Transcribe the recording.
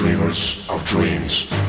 dreamers of dreams.